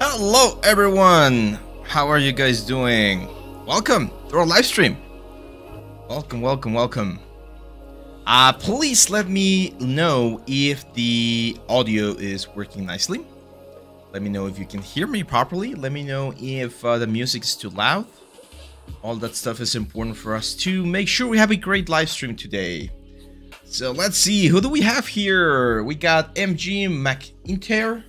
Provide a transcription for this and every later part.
Hello everyone! How are you guys doing? Welcome to our live stream. Welcome, welcome, welcome. Uh, please let me know if the audio is working nicely. Let me know if you can hear me properly. Let me know if uh, the music is too loud. All that stuff is important for us to make sure we have a great live stream today. So let's see, who do we have here? We got MG McIntyre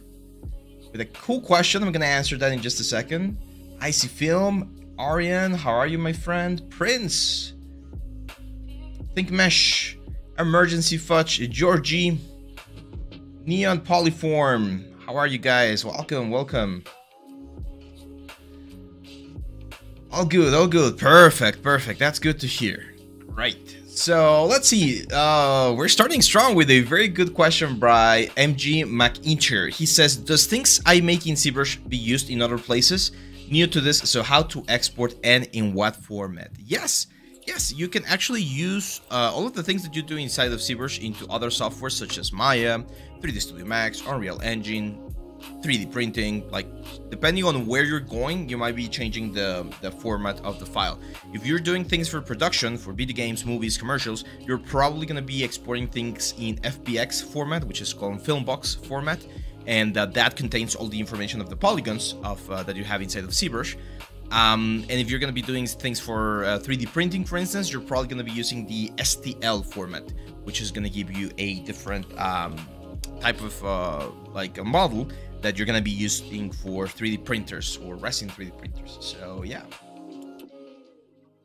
with a cool question. I'm gonna answer that in just a second. Icy Film, Arian, how are you, my friend? Prince, Think Mesh, Emergency Fudge, Georgie, Neon Polyform. How are you guys? Welcome, welcome. All good, all good. Perfect, perfect. That's good to hear. Right. So let's see. Uh, we're starting strong with a very good question by MG McIncher. He says, "Does things I make in ZBrush be used in other places? New to this, so how to export and in what format?" Yes, yes, you can actually use uh, all of the things that you do inside of ZBrush into other software such as Maya, 3D Studio Max, Unreal Engine, 3D printing, like depending on where you're going, you might be changing the, the format of the file. If you're doing things for production, for video games, movies, commercials, you're probably going to be exporting things in FBX format, which is called Filmbox format, and uh, that contains all the information of the polygons of uh, that you have inside of ZBrush. Um, and if you're going to be doing things for uh, 3D printing, for instance, you're probably going to be using the STL format, which is going to give you a different um, type of uh, like a model that you're gonna be using for 3D printers or resin 3D printers. So yeah.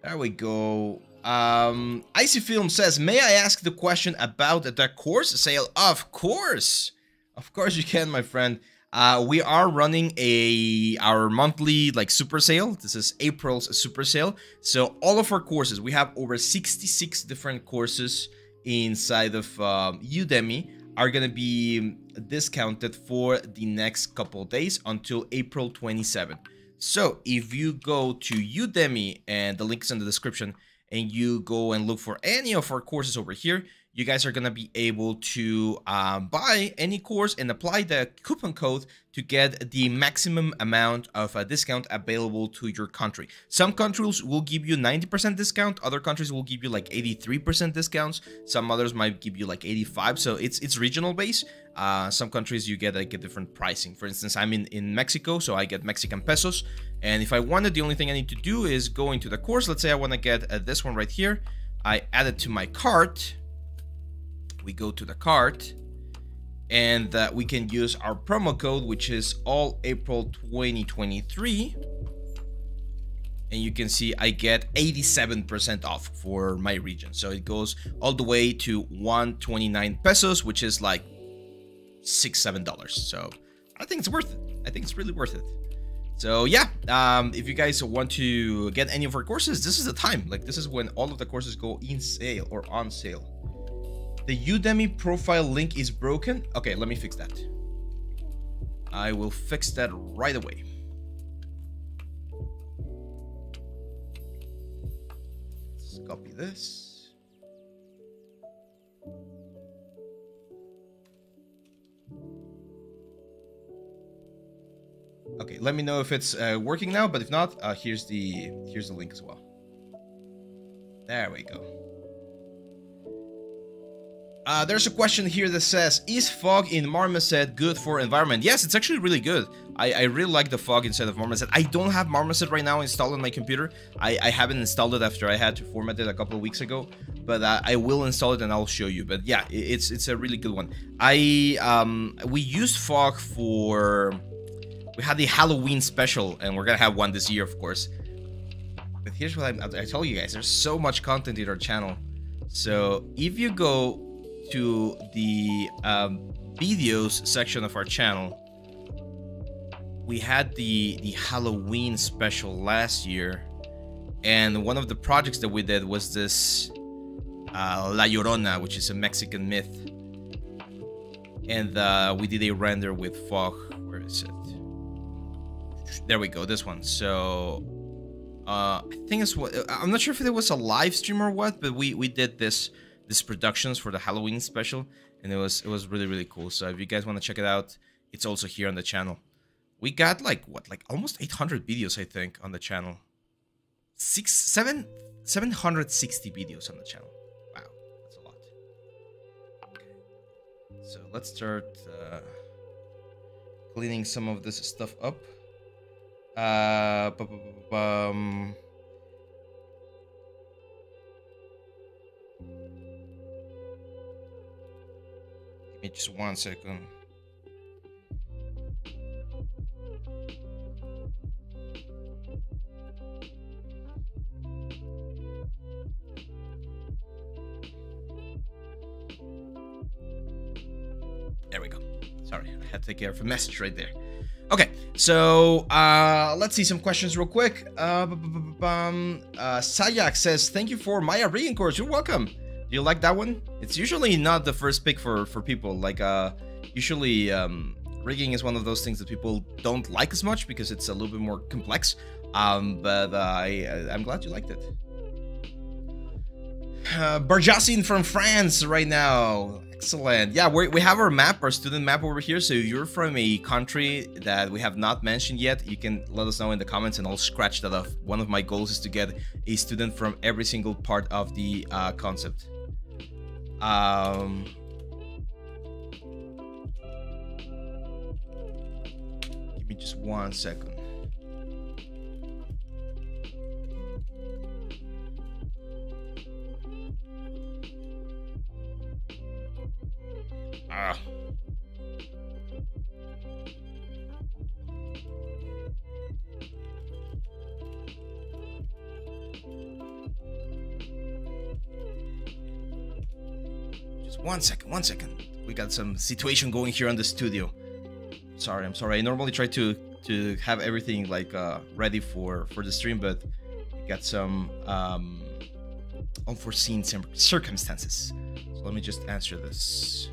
There we go. Um, Icy Film says, may I ask the question about the course sale? Of course. Of course you can, my friend. Uh, we are running a our monthly like super sale. This is April's super sale. So all of our courses, we have over 66 different courses inside of um, Udemy are going to be discounted for the next couple days until April 27. So if you go to Udemy and the link is in the description and you go and look for any of our courses over here, you guys are going to be able to uh, buy any course and apply the coupon code to get the maximum amount of a discount available to your country. Some countries will give you 90% discount, other countries will give you like 83% discounts, some others might give you like 85, so it's it's regional based. Uh, some countries you get like a different pricing. For instance, I'm in, in Mexico, so I get Mexican pesos, and if I wanted, the only thing I need to do is go into the course. Let's say I want to get uh, this one right here. I add it to my cart, we go to the cart and uh, we can use our promo code which is all April 2023 and you can see I get 87% off for my region. So it goes all the way to 129 pesos which is like six seven dollars. So I think it's worth it. I think it's really worth it. So yeah um, if you guys want to get any of our courses this is the time. Like this is when all of the courses go in sale or on sale the Udemy profile link is broken. Okay, let me fix that. I will fix that right away. Let's copy this. Okay, let me know if it's uh, working now, but if not, uh, here's the here's the link as well. There we go. Uh, there's a question here that says, is fog in Marmoset good for environment? Yes, it's actually really good. I, I really like the fog inside of Marmoset. I don't have Marmoset right now installed on my computer. I, I haven't installed it after I had to format it a couple of weeks ago, but uh, I will install it and I'll show you. But yeah, it's it's a really good one. I um we used fog for we had the Halloween special, and we're gonna have one this year, of course. But here's what I, I tell you guys: there's so much content in our channel. So if you go to the um, videos section of our channel, we had the the Halloween special last year, and one of the projects that we did was this uh, La Llorona, which is a Mexican myth, and uh, we did a render with fog. Where is it? There we go. This one. So uh, I think it's what I'm not sure if it was a live stream or what, but we we did this these productions for the Halloween special, and it was it was really really cool. So if you guys want to check it out, it's also here on the channel. We got like what like almost 800 videos I think on the channel. Six seven 760 videos on the channel. Wow, that's a lot. Okay. So let's start uh, cleaning some of this stuff up. Uh, um, me just one second. There we go. Sorry, I had to take care of a message right there. Okay, so uh, let's see some questions real quick. Uh, uh, Sayak says, "Thank you for Maya rigging course. You're welcome. Do you like that one? It's usually not the first pick for for people. Like, uh, usually um, rigging is one of those things that people don't like as much because it's a little bit more complex. Um, but uh, I I'm glad you liked it. Uh, Barjasin from France right now. Excellent. Yeah, we we have our map, our student map over here. So if you're from a country that we have not mentioned yet, you can let us know in the comments and I'll scratch that off. One of my goals is to get a student from every single part of the uh, concept. Um, give me just one second. Ah. One second, one second. We got some situation going here on the studio. Sorry, I'm sorry. I normally try to to have everything like uh, ready for for the stream, but got some um, unforeseen circumstances. So let me just answer this.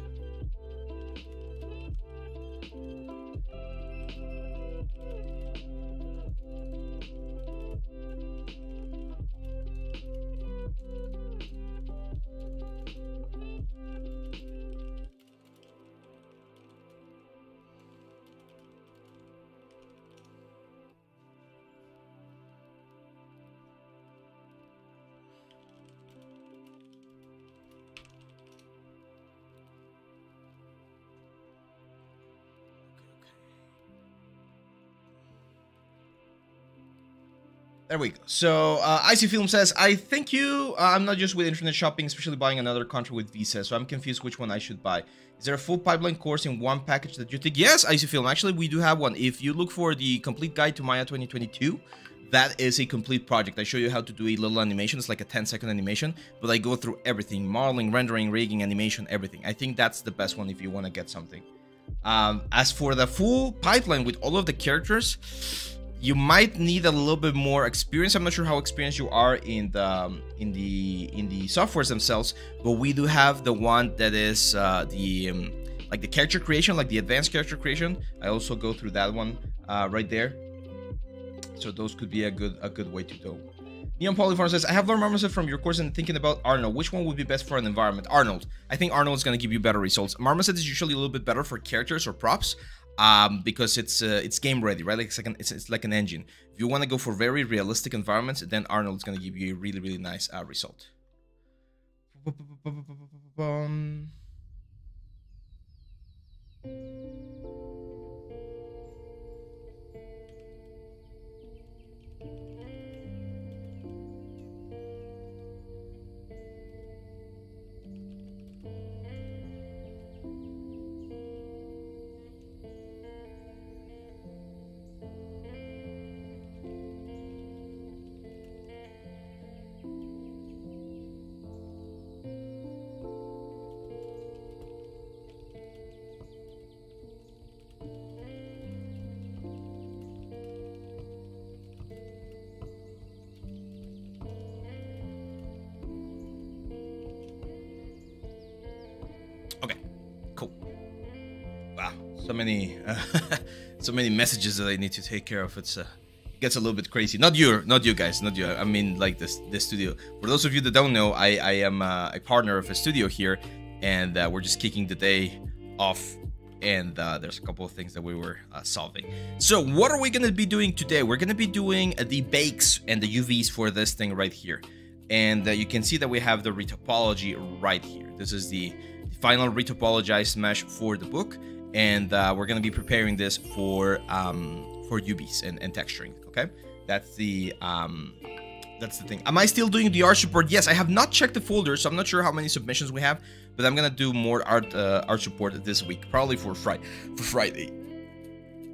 There we go. So, uh, Icy Film says, I think you, uh, I'm not just with internet shopping, especially buying another country with Visa, so I'm confused which one I should buy. Is there a full pipeline course in one package that you think? Yes, Icy Film, actually, we do have one. If you look for the complete guide to Maya 2022, that is a complete project. I show you how to do a little animation. It's like a 10 second animation, but I go through everything, modeling, rendering, rigging, animation, everything. I think that's the best one if you want to get something. Um, as for the full pipeline with all of the characters, you might need a little bit more experience. I'm not sure how experienced you are in the um, in the in the softwares themselves, but we do have the one that is uh, the um, like the character creation, like the advanced character creation. I also go through that one uh, right there. So those could be a good a good way to go. Neon Polyform says, I have learned Marmoset from your course and thinking about Arnold. Which one would be best for an environment? Arnold. I think Arnold is going to give you better results. Marmoset is usually a little bit better for characters or props um, because it's uh, it's game ready, right? Like it's like an, it's, it's like an engine. If you want to go for very realistic environments, then Arnold is going to give you a really really nice uh, result. So many uh, messages that I need to take care of. It's uh, gets a little bit crazy. Not you, not you guys, not you. I mean, like this this studio. For those of you that don't know, I I am uh, a partner of a studio here, and uh, we're just kicking the day off. And uh, there's a couple of things that we were uh, solving. So what are we gonna be doing today? We're gonna be doing the bakes and the UVs for this thing right here. And uh, you can see that we have the retopology right here. This is the final retopologized mesh for the book and uh, we're gonna be preparing this for um, for UVs and, and texturing. Okay, that's the um, that's the thing. Am I still doing the art support? Yes, I have not checked the folder, so I'm not sure how many submissions we have, but I'm gonna do more art uh, art support this week, probably for Friday. For Friday.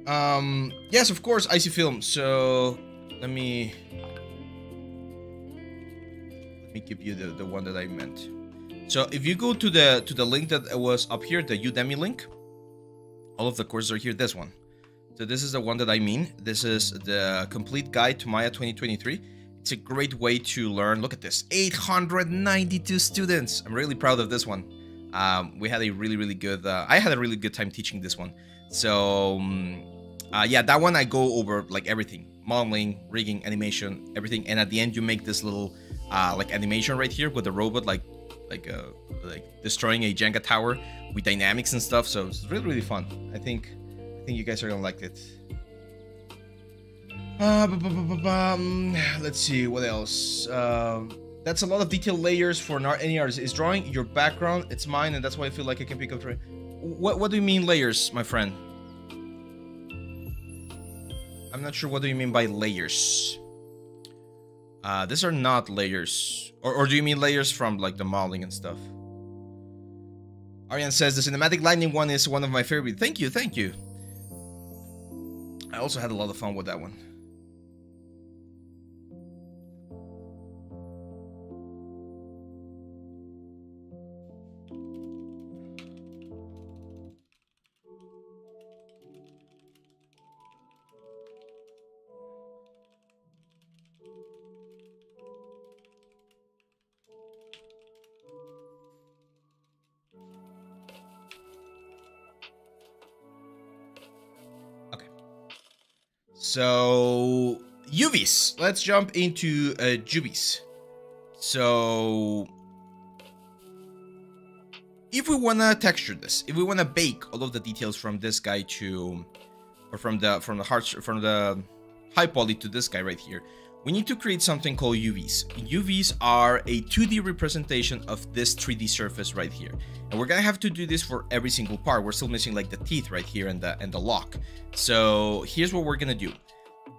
Um, yes, of course, Icy Film. So let me let me give you the the one that I meant. So if you go to the to the link that was up here, the Udemy link, all of the courses are here. This one. So this is the one that I mean. This is the complete guide to Maya 2023. It's a great way to learn. Look at this, 892 students. I'm really proud of this one. Um, we had a really, really good, uh, I had a really good time teaching this one. So um, uh, yeah, that one I go over like everything, modeling, rigging, animation, everything. And at the end, you make this little uh, like animation right here with the robot, like like uh, like destroying a Jenga tower with dynamics and stuff. So it's really, really fun. I think I think you guys are gonna like it. Uh, um, let's see what else. Um, that's a lot of detailed layers for any artist. Is drawing your background? It's mine, and that's why I feel like I can pick up. What What do you mean layers, my friend? I'm not sure what do you mean by layers. Uh, these are not layers. Or, or do you mean layers from like the modeling and stuff? Arian says the cinematic lightning one is one of my favorite. Thank you, thank you. I also had a lot of fun with that one. So, UVs. Let's jump into uh. So, if we want to texture this, if we want to bake all of the details from this guy to, or from the from the hearts from the high poly to this guy right here, we need to create something called UVs. UVs are a 2D representation of this 3D surface right here. And we're gonna have to do this for every single part. We're still missing like the teeth right here and the and the lock. So here's what we're gonna do.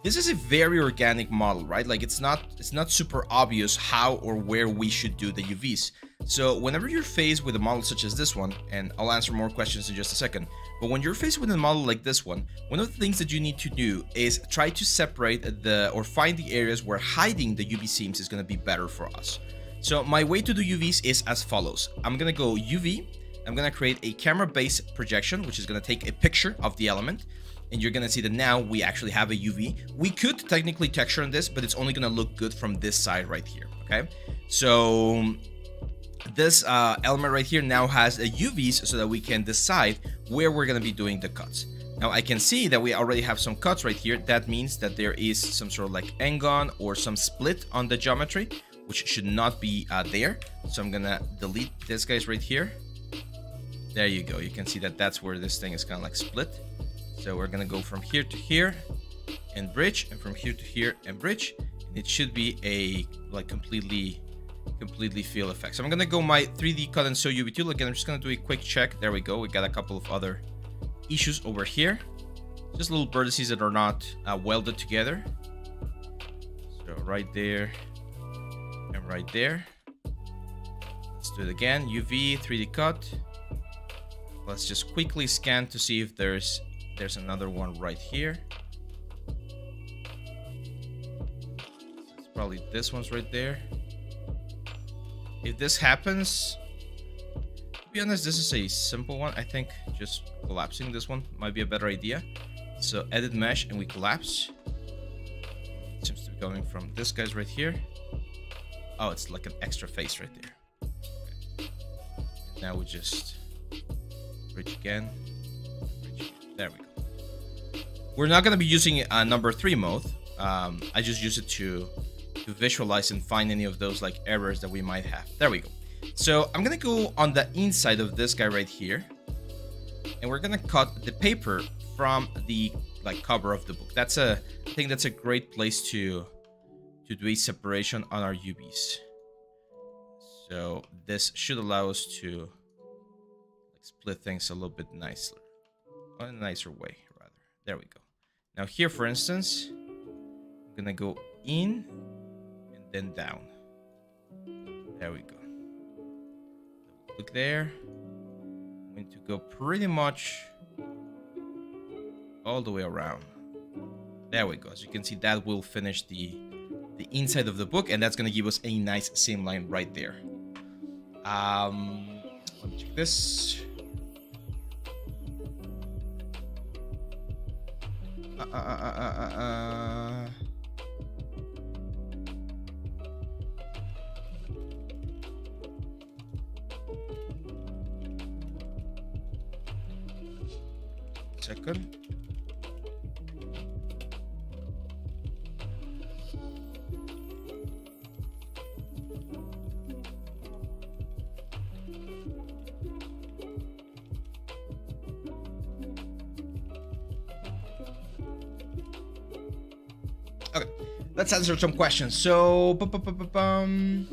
This is a very organic model, right? Like it's not it's not super obvious how or where we should do the UVs. So whenever you're faced with a model such as this one, and I'll answer more questions in just a second, but when you're faced with a model like this one, one of the things that you need to do is try to separate the or find the areas where hiding the UV seams is going to be better for us. So my way to do UVs is as follows. I'm going to go UV, I'm going to create a camera-based projection, which is going to take a picture of the element and you're gonna see that now we actually have a UV. We could technically texture on this, but it's only gonna look good from this side right here, okay? So this uh, element right here now has a UVs so that we can decide where we're to be doing the cuts. Now I can see that we already have some cuts right here. That means that there is some sort of like N-GON or some split on the geometry, which should not be uh, there. So I'm gonna delete this guys right here. There you go. You can see that that's where this thing is kind of like split. So we're gonna go from here to here and bridge and from here to here and bridge. And it should be a like completely completely feel effect. So I'm gonna go my 3D cut and sew UV tool again. I'm just gonna do a quick check. There we go. We got a couple of other issues over here. Just little vertices that are not uh, welded together. So right there and right there. Let's do it again. UV 3D cut. Let's just quickly scan to see if there's there's another one right here. It's probably this one's right there. If this happens, to be honest, this is a simple one. I think just collapsing this one might be a better idea. So edit mesh and we collapse. It seems to be coming from this guy's right here. Oh, it's like an extra face right there. Okay. Now we just bridge again. There we go. We're not going to be using a number three mode. Um, I just use it to to visualize and find any of those like errors that we might have. There we go. So I'm gonna go on the inside of this guy right here, and we're gonna cut the paper from the like cover of the book. That's a I think that's a great place to to do a separation on our UVs. So this should allow us to split things a little bit nicer, a nicer way rather. There we go. Now here, for instance, I'm gonna go in and then down. There we go. Look there. I'm going to go pretty much all the way around. There we go. As you can see, that will finish the the inside of the book, and that's gonna give us a nice seam line right there. Um, let me check this. Uh, uh, uh, uh, uh, let's answer some questions. So, um,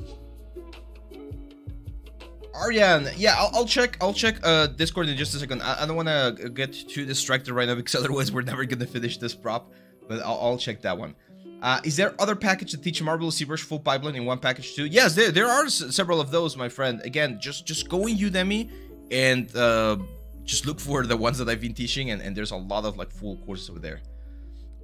Aryan, yeah, I'll, I'll, check. I'll check uh, Discord in just a second. I, I don't want to get too distracted right now because otherwise we're never gonna finish this prop. But I'll, I'll check that one. Uh, is there other package that teach Marvelous ZBrush full pipeline in one package too? Yes, there, there are several of those, my friend. Again, just just go in Udemy and uh, just look for the ones that I've been teaching, and, and there's a lot of like full courses over there.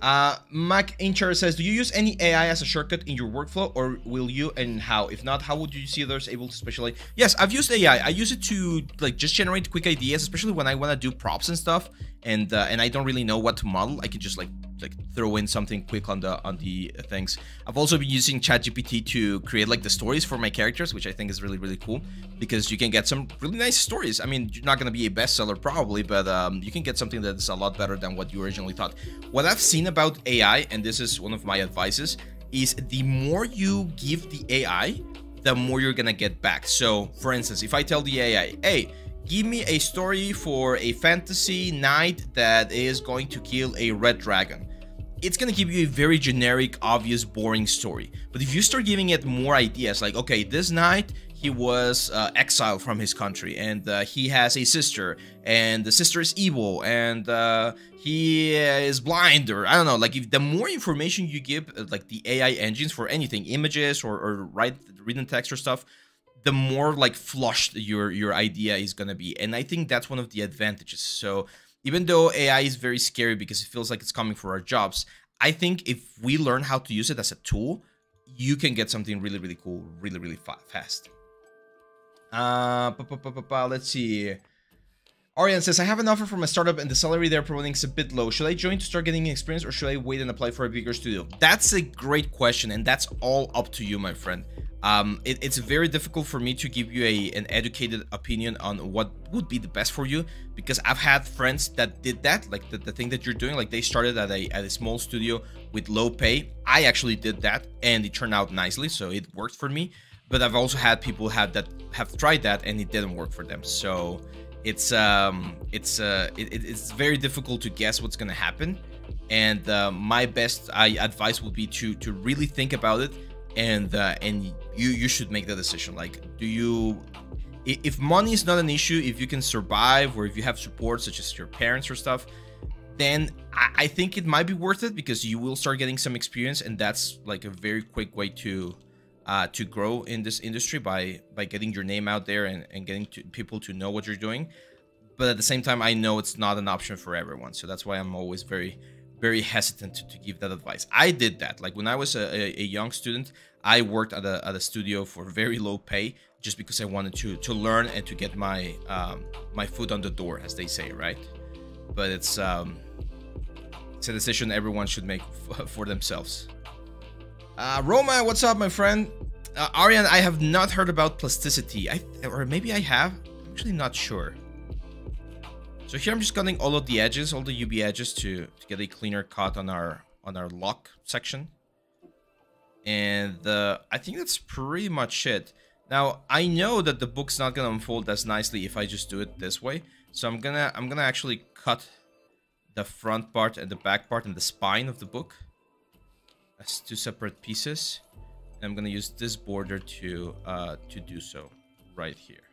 Uh, Mac Incher says, do you use any AI as a shortcut in your workflow or will you and how? If not, how would you see others able to specialize? Yes, I've used AI. I use it to like just generate quick ideas, especially when I want to do props and stuff and uh, and I don't really know what to model. I can just like like throw in something quick on the on the things. I've also been using ChatGPT to create like the stories for my characters, which I think is really really cool because you can get some really nice stories. I mean, you're not gonna be a bestseller probably, but um, you can get something that's a lot better than what you originally thought. What I've seen about AI, and this is one of my advices, is the more you give the AI, the more you're gonna get back. So, for instance, if I tell the AI, hey give me a story for a fantasy knight that is going to kill a red dragon. It's gonna give you a very generic, obvious, boring story. But if you start giving it more ideas, like, okay, this knight, he was uh, exiled from his country, and uh, he has a sister, and the sister is evil, and uh, he is blind, or I don't know. Like, if the more information you give, uh, like the AI engines for anything, images or, or write written text or stuff, the more like flushed your your idea is gonna be. And i think that's one of the advantages. So even though ai is very scary because it feels like it's coming for our jobs i think if we learn how to use it as a tool you can get something really really cool really really fa fast. Uh let's see Arian says, I have an offer from a startup and the salary they're promoting is a bit low. Should I join to start getting experience or should I wait and apply for a bigger studio? That's a great question and that's all up to you, my friend. Um, it, it's very difficult for me to give you a an educated opinion on what would be the best for you because I've had friends that did that, like the, the thing that you're doing, like they started at a, at a small studio with low pay. I actually did that and it turned out nicely, so it worked for me. But I've also had people have that have tried that and it didn't work for them. So it's um it's uh it, it's very difficult to guess what's gonna happen. And uh, my best I, advice would be to to really think about it and uh, and you you should make the decision. Like do you if money is not an issue if you can survive or if you have support such as your parents or stuff then I, I think it might be worth it because you will start getting some experience and that's like a very quick way to uh, to grow in this industry by by getting your name out there and, and getting to people to know what you're doing. But at the same time i know it's not an option for everyone. So that's why i'm always very very hesitant to, to give that advice. I did that. Like when i was a, a, young student i worked at a, at a studio for very low pay just because i wanted to to learn and to get my um, my foot on the door as they say right? But it's um it's a decision everyone should make for themselves uh, Roma, what's up, my friend? Uh, Arian, I have not heard about plasticity. I or maybe I have. I'm actually not sure. So here I'm just cutting all of the edges, all the UV edges to, to get a cleaner cut on our on our lock section. And uh, I think that's pretty much it. Now, I know that the book's not gonna unfold as nicely if I just do it this way. So I'm gonna I'm gonna actually cut the front part and the back part and the spine of the book as two separate pieces. And I'm gonna use this border to uh, to do so right here.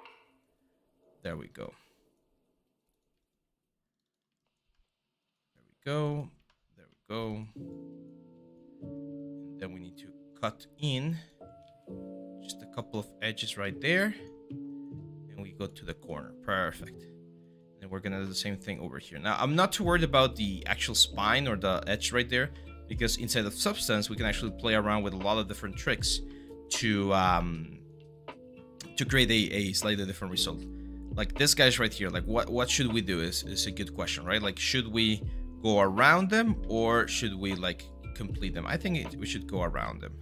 There we go. There we go. There we go. And then we need to cut in just a couple of edges right there. And we go to the corner. Perfect. And we're gonna do the same thing over here. Now, I'm not too worried about the actual spine or the edge right there because inside of Substance, we can actually play around with a lot of different tricks to um, to create a, a slightly different result. Like this guy's right here. Like what what should we do is is a good question, right? Like should we go around them or should we like complete them? I think it, we should go around them.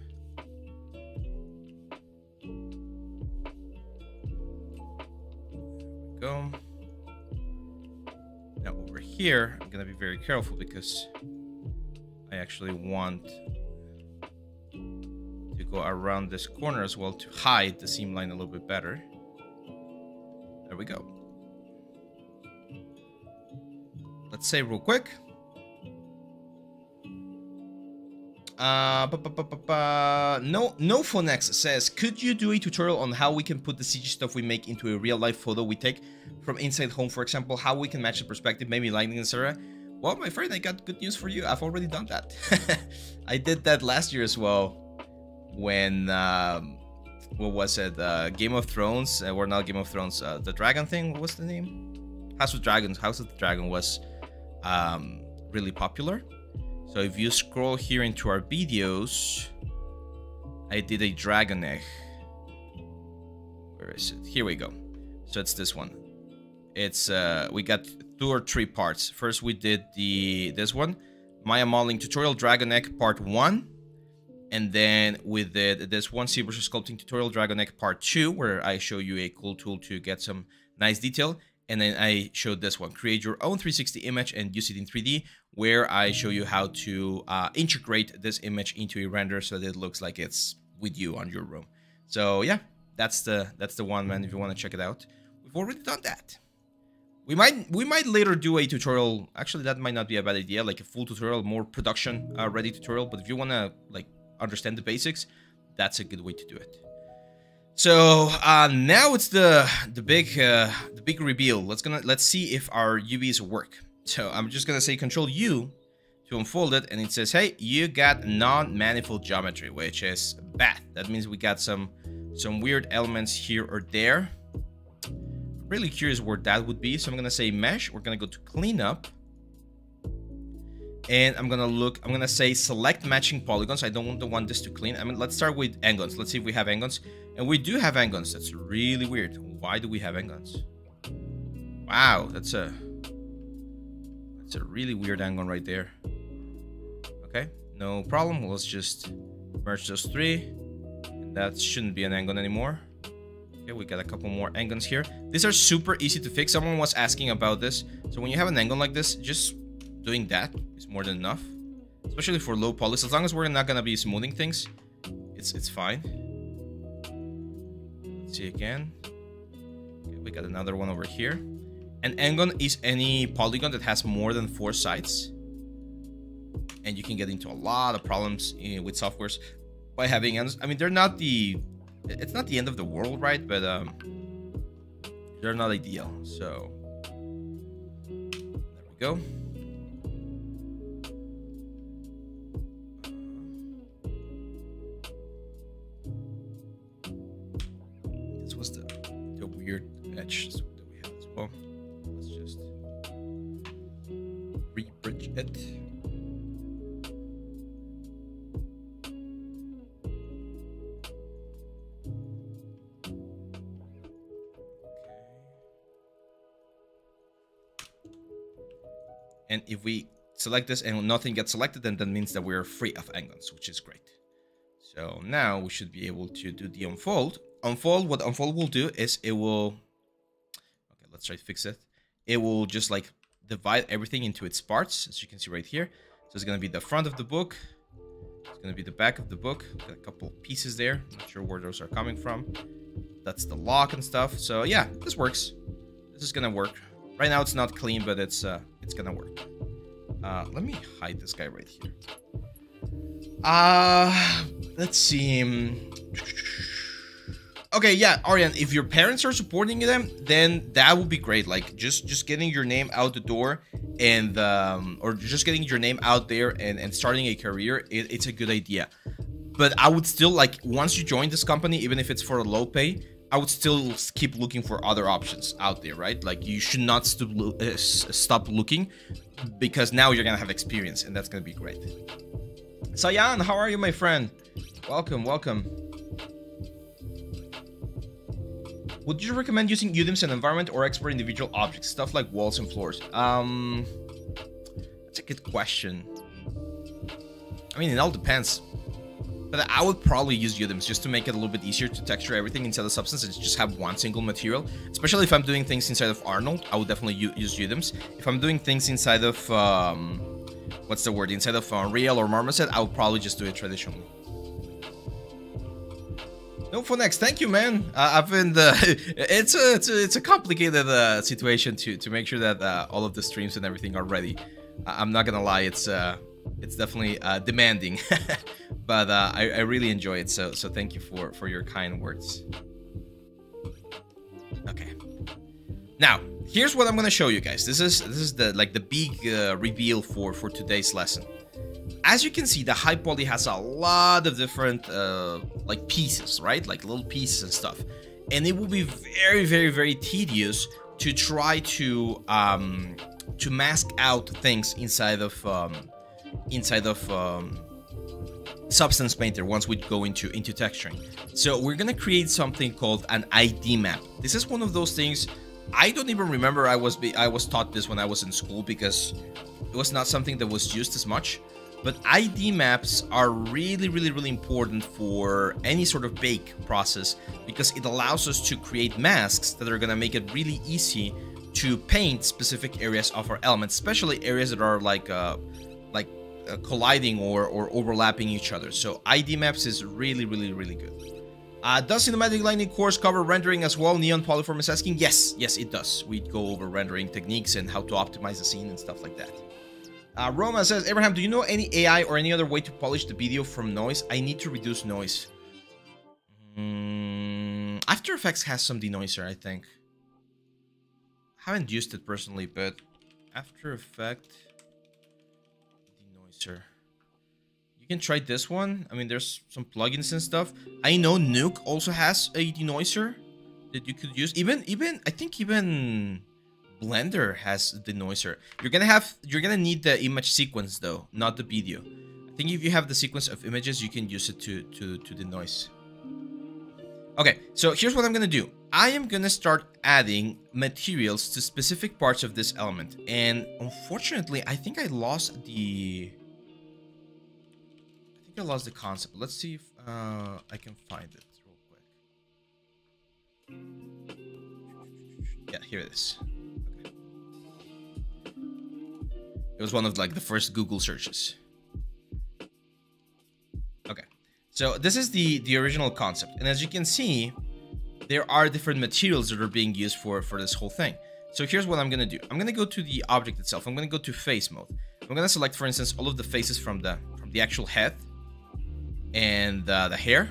go. Now over here, I'm gonna be very careful because I actually want to go around this corner as well to hide the seam line a little bit better. There we go. Let's say real quick. Uh, ba, ba, ba, no, no Phonex says, could you do a tutorial on how we can put the CG stuff we make into a real life photo we take from inside home, for example, how we can match the perspective, maybe lighting, etc. Well, my friend, I got good news for you. I've already done that. I did that last year as well when, um, what was it? Uh, Game of Thrones, uh, or not Game of Thrones, uh, the dragon thing, what was the name? House of Dragons, House of the Dragon was um, really popular. So if you scroll here into our videos, I did a dragon egg. Where is it? Here we go. So it's this one. It's uh we got two or three parts. First we did the this one, Maya modeling tutorial dragon egg part one. And then we did this one ZBrush sculpting tutorial dragon egg part two, where I show you a cool tool to get some nice detail. And then I showed this one, create your own 360 image and use it in 3D, where I show you how to uh, integrate this image into a render so that it looks like it's with you on your room. So yeah, that's the that's the one, man. If you want to check it out, we've already done that. We might we might later do a tutorial. Actually, that might not be a bad idea, like a full tutorial, more production uh, ready tutorial. But if you want to like understand the basics, that's a good way to do it. So uh, now it's the the big uh, the big reveal. Let's gonna let's see if our UVs work. So I'm just gonna say Control U to unfold it, and it says, "Hey, you got non-manifold geometry, which is bad. That means we got some some weird elements here or there. Really curious where that would be. So I'm gonna say Mesh. We're gonna go to Cleanup, and I'm gonna look. I'm gonna say Select Matching Polygons. I don't want this to clean. I mean, let's start with N-GONs. Let's see if we have N-GONs. And we do have N-GONs. That's really weird. Why do we have N-GONs? Wow, that's a that's a really weird N-GON right there. Okay, no problem. Let's just merge those three. And that shouldn't be an N-GON anymore. Okay, we got a couple more N-GONs here. These are super easy to fix. Someone was asking about this. So when you have an N-GON like this, just doing that is more than enough. Especially for low polish. As long as we're not gonna be smoothing things, it's it's fine see again. Okay, we got another one over here. An N-GON is any polygon that has more than four sides. And you can get into a lot of problems eh, with softwares by having ends. I mean, they're not the... It's not the end of the world, right? But um, they're not ideal. So there we go. This was the, the weird edge that we have as well. Let's just re-bridge it. And if we select this and nothing gets selected, then that means that we're free of N-GONs, which is great. So now we should be able to do the unfold. Unfold, what unfold will do is it will okay, let's try to fix it. It will just like divide everything into its parts, as you can see right here. So it's gonna be the front of the book. It's gonna be the back of the book. Got a couple pieces there. Not sure where those are coming from. That's the lock and stuff. So yeah, this works. This is gonna work. Right now it's not clean, but it's uh, it's gonna work. Uh, let me hide this guy right here. Uh, let's see. Okay, yeah, Arian, if your parents are supporting them, then that would be great. Like just just getting your name out the door and um or just getting your name out there and, and starting a career, it, it's a good idea. But I would still like once you join this company, even if it's for a low pay, I would still keep looking for other options out there, right? Like you should not st uh, stop looking because now you're gonna have experience and that's gonna be great. Sayan, how are you, my friend? Welcome, welcome. Would you recommend using UDIMs an environment or export individual objects, stuff like walls and floors? Um, that's a good question. I mean, it all depends. But I would probably use UDIMs just to make it a little bit easier to texture everything inside the substance and just have one single material. Especially if I'm doing things inside of Arnold, I would definitely use UDIMs. If I'm doing things inside of, um, what's the word, inside of Unreal or Marmoset, I would probably just do it traditionally. No for next. Thank you, man. Uh, I've been the. it's a it's a it's a complicated uh, situation to to make sure that uh, all of the streams and everything are ready. I'm not gonna lie. It's uh it's definitely uh, demanding, but uh, I I really enjoy it. So so thank you for for your kind words. Okay. Now here's what I'm gonna show you guys. This is this is the like the big uh, reveal for for today's lesson as you can see, the high poly has a lot of different uh, like pieces, right? Like little pieces and stuff. And it will be very, very, very tedious to try to um, to mask out things inside of um, inside of um, Substance Painter once we go into into texturing. So we're gonna create something called an ID map. This is one of those things I don't even remember I was I was taught this when I was in school because it was not something that was used as much. But ID maps are really, really, really important for any sort of bake process because it allows us to create masks that are gonna make it really easy to paint specific areas of our elements, especially areas that are like uh, like uh, colliding or, or overlapping each other. So ID maps is really, really, really good. Uh, does Cinematic Lightning course cover rendering as well? Neon Polyform is asking. Yes, yes, it does. We go over rendering techniques and how to optimize the scene and stuff like that. Uh, Roma says, Abraham, do you know any AI or any other way to polish the video from noise? I need to reduce noise. Mm, After Effects has some denoiser, I think. Haven't used it personally, but After Effect denoiser. You can try this one. I mean, there's some plugins and stuff. I know Nuke also has a denoiser that you could use. Even, even, I think even Blender has denoiser. You're gonna have you're gonna need the image sequence though, not the video. I think if you have the sequence of images, you can use it to to to denoise. Okay, so here's what I'm gonna do. I am gonna start adding materials to specific parts of this element, and unfortunately, I think I lost the. Think I lost the concept. Let's see if uh, I can find it real quick. Yeah, here it is. It was one of like the first Google searches. Okay, so this is the the original concept, and as you can see, there are different materials that are being used for for this whole thing. So here's what I'm gonna do. I'm gonna go to the object itself. I'm gonna go to face mode. I'm gonna select, for instance, all of the faces from the from the actual head and uh, the hair.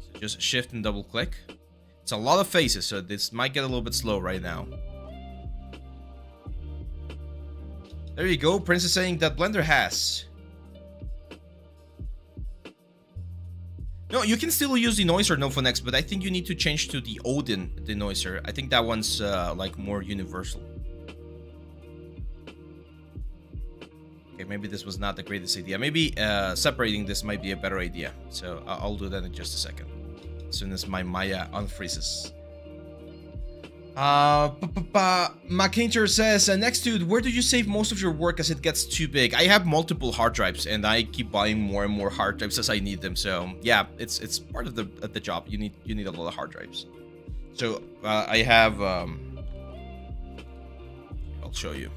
So just shift and double click. It's a lot of faces, so this might get a little bit slow right now. There you go. Prince is saying that Blender has. No, you can still use denoiser Nofonex, but I think you need to change to the Odin the denoiser. I think that one's uh, like more universal. Okay, maybe this was not the greatest idea. Maybe uh, separating this might be a better idea. So I'll do that in just a second. As soon as my Maya unfreezes. Uh, McIntyre says, uh, Nexttut, where do you save most of your work as it gets too big? I have multiple hard drives and I keep buying more and more hard drives as I need them. So yeah, it's it's part of the the job. You need you need a lot of hard drives. So uh, I have, um, I'll show you.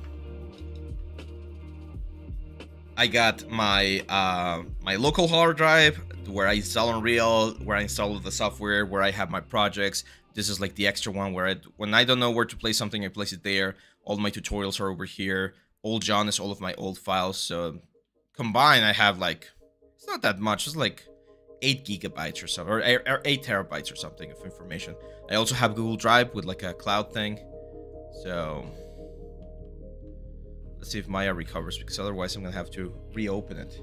I got my uh, my local hard drive where I install Unreal, where I install the software, where I have my projects. This is like the extra one where I, when I don't know where to place something, I place it there. All my tutorials are over here. Old John is all of my old files. So combined, I have like it's not that much. It's like eight gigabytes or so, or, or eight terabytes or something of information. I also have Google Drive with like a cloud thing. So let's see if Maya recovers because otherwise I'm gonna have to reopen it.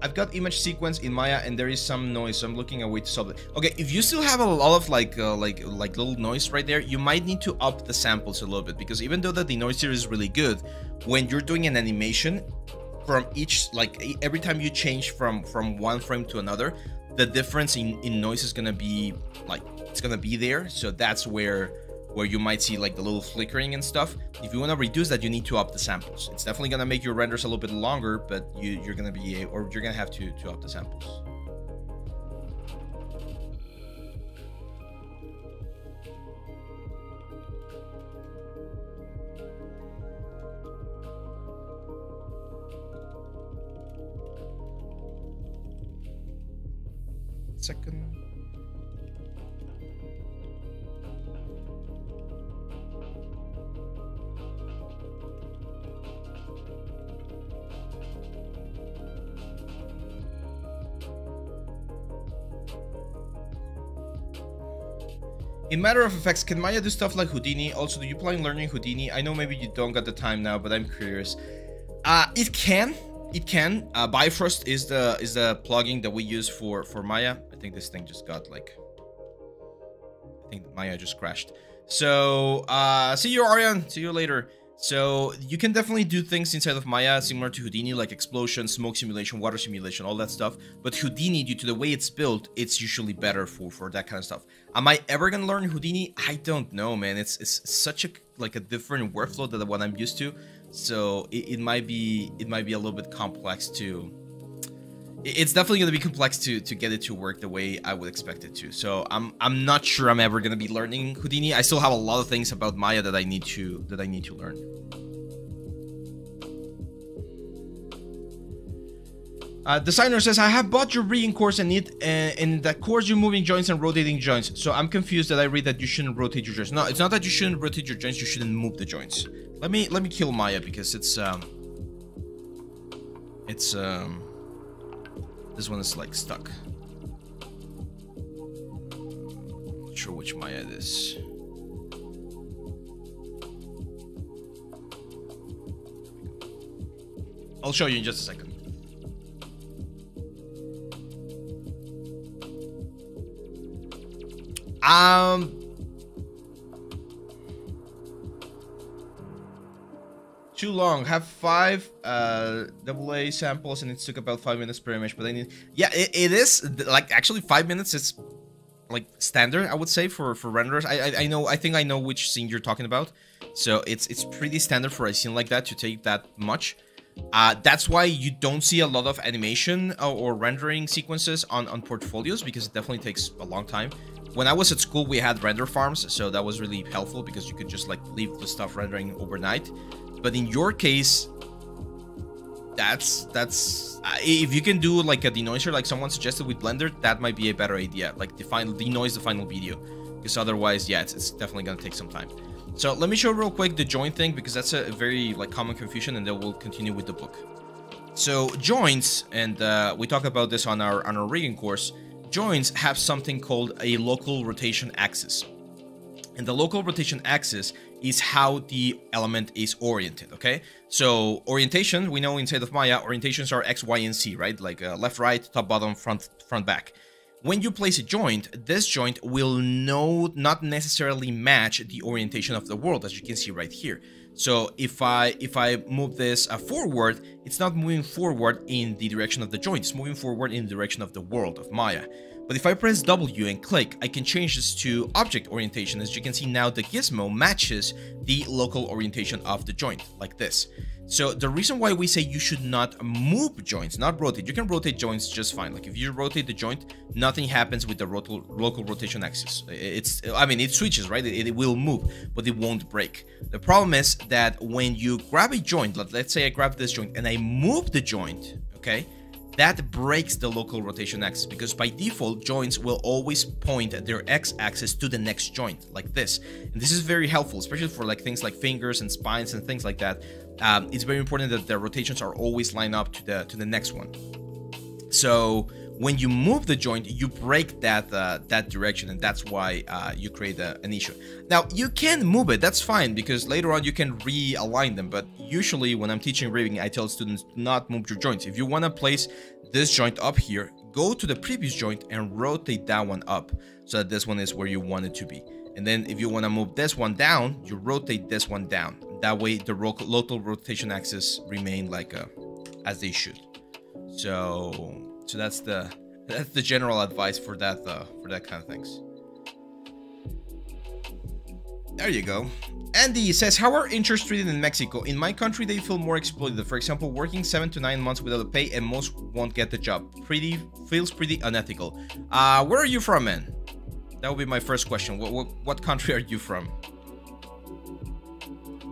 I've got image sequence in Maya and there is some noise, so I'm looking at a way to solve it. Okay, if you still have a lot of like uh, like like little noise right there, you might need to up the samples a little bit because even though that the noise here is really good, when you're doing an animation from each like every time you change from from one frame to another, the difference in in noise is gonna be like it's gonna be there. So that's where where you might see like the little flickering and stuff. If you want to reduce that, you need to up the samples. It's definitely going to make your renders a little bit longer, but you, you're going to be, or you're going to have to, to up the samples. Second. In matter of effects, can Maya do stuff like Houdini? Also, do you plan learning Houdini? I know maybe you don't got the time now, but I'm curious. Uh, it can. It can. Uh, Bifrost is the is the plugin that we use for for Maya. I think this thing just got like. I think Maya just crashed. So, uh, see you, Arian. See you later. So you can definitely do things inside of Maya similar to Houdini, like explosion, smoke simulation, water simulation, all that stuff. But Houdini, due to the way it's built, it's usually better for for that kind of stuff. Am I ever gonna learn Houdini? I don't know, man. It's it's such a like a different workflow than what I'm used to. So it, it might be it might be a little bit complex to it's definitely going to be complex to to get it to work the way I would expect it to. So I'm I'm not sure I'm ever going to be learning Houdini. I still have a lot of things about Maya that I need to that I need to learn. Uh, designer says, I have bought your rigging course and it uh, in that course you're moving joints and rotating joints. So I'm confused that I read that you shouldn't rotate your joints. No, it's not that you shouldn't rotate your joints, you shouldn't move the joints. Let me let me kill Maya because it's um it's um this one is like stuck. Not sure which Maya it is. I'll show you in just a second. Um, too long. Have five uh, double A samples and it took about five minutes per image. But I need, yeah, it, it is like actually five minutes is like standard. I would say for for renderers. I, I, I know I think I know which scene you're talking about. So it's it's pretty standard for a scene like that to take that much. Uh, that's why you don't see a lot of animation or, uh, or rendering sequences on on portfolios because it definitely takes a long time when I was at school, we had render farms, so that was really helpful because you could just like leave the stuff rendering overnight. But in your case, that's that's if you can do like a denoiser like someone suggested with Blender, that might be a better idea. Like define denoise the final video, because otherwise, yeah, it's, it's definitely gonna take some time. So let me show real quick the joint thing because that's a very like common confusion, and then we'll continue with the book. So joints, and uh, we talk about this on our on our rigging course joints have something called a local rotation axis. And the local rotation axis is how the element is oriented, okay? So orientation, we know inside of Maya, orientations are X, Y, and Z, right? Like uh, left, right, top, bottom, front, front, back. When you place a joint, this joint will no, not necessarily match the orientation of the world, as you can see right here. So if I if I move this uh, forward, it's not moving forward in the direction of the joint, it's moving forward in the direction of the world, of Maya. But if I press W and click, I can change this to object orientation. As you can see now, the gizmo matches the local orientation of the joint, like this. So the reason why we say you should not move joints, not rotate, you can rotate joints just fine. Like if you rotate the joint, nothing happens with the local, local rotation axis. It's, I mean, it switches, right? It, it, will move, but it won't break. The problem is that when you grab a joint, let, let's say I grab this joint and I move the joint, okay? That breaks the local rotation axis because by default joints will always point their x-axis to the next joint like this. And this is very helpful especially for like things like fingers and spines and things like that. Um, it's very important that the rotations are always lined up to the to the next one. So when you move the joint, you break that uh, that direction, and that's why uh, you create a, an issue. Now you can move it, that's fine, because later on you can realign them. But usually when I'm teaching rigging, I tell students not move your joints. If you want to place this joint up here, go to the previous joint and rotate that one up, so that this one is where you want it to be. And then if you want to move this one down, you rotate this one down. That way the local rotation axis remain like uh, as they should. So so that's the that's the general advice for that uh, for that kind of things. There you go. Andy says, how are interns treated in Mexico? In my country, they feel more exploited. For example, working seven to nine months without a pay and most won't get the job. Pretty feels pretty unethical. Uh, where are you from, man? That would be my first question. What, what, what country are you from?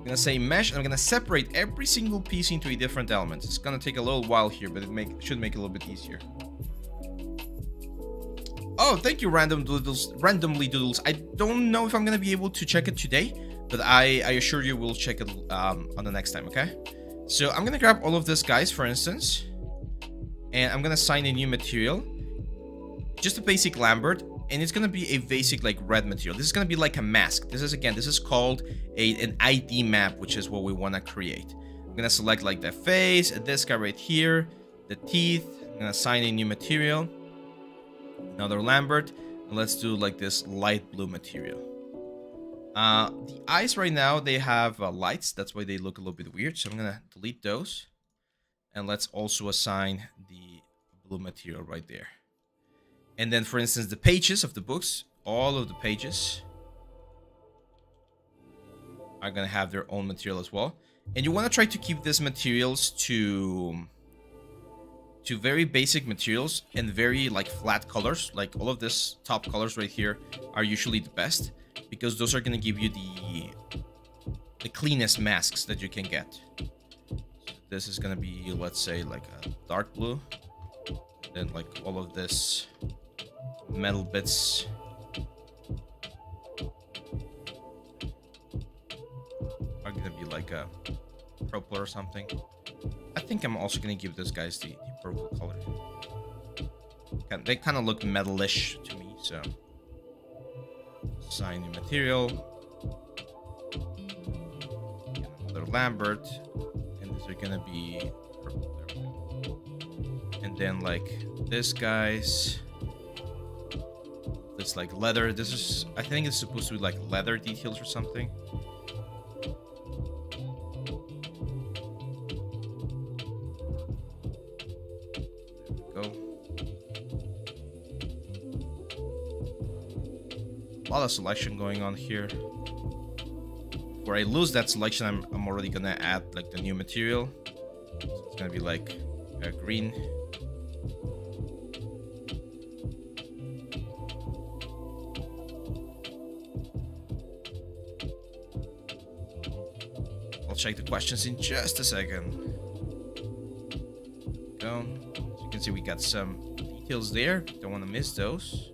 I'm gonna say mesh, and I'm gonna separate every single piece into a different element. It's gonna take a little while here, but it make, should make it a little bit easier. Oh, thank you, random doodles, randomly doodles. I don't know if I'm gonna be able to check it today, but I, I assure you we'll check it um, on the next time, okay? So I'm gonna grab all of this, guys, for instance, and I'm gonna assign a new material, just a basic Lambert, and it's gonna be a basic like red material. This is gonna be like a mask. This is again, this is called a, an ID map, which is what we wanna create. I'm gonna select like the face, this guy right here, the teeth. I'm gonna assign a new material, another Lambert, and let's do like this light blue material. Uh, the eyes right now, they have uh, lights. That's why they look a little bit weird. So I'm gonna delete those. And let's also assign the blue material right there. And then, for instance, the pages of the books, all of the pages are going to have their own material as well. And you want to try to keep these materials to to very basic materials and very like flat colors. Like all of this top colors right here are usually the best because those are going to give you the the cleanest masks that you can get. So this is going to be, let's say, like a dark blue. Then like all of this metal bits. Are gonna be like a purple or something. I think I'm also gonna give those guys the, the purple color. They kind of look metalish to me, so. Sign the material. Another Lambert. And these are gonna be purple. And then like this guy's it's like leather. This is, I think it's supposed to be like leather details or something. There we go. A lot of selection going on here. Where I lose that selection, I'm, I'm already gonna add like the new material. So it's gonna be like a green check the questions in just a second. Go. As you can see, we got some details there. Don't want to miss those.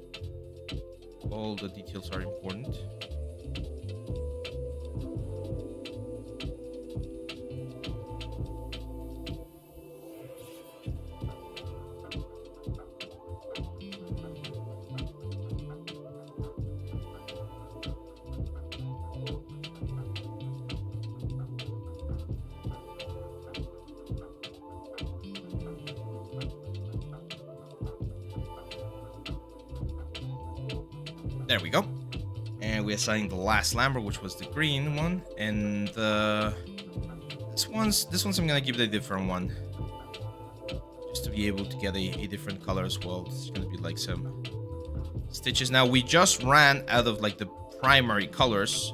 All the details are important. We the last Lambert, which was the green one. And uh, this one's this one's I'm gonna give it a different one. Just to be able to get a, a different color as well. It's gonna be like some stitches. Now we just ran out of like the primary colors,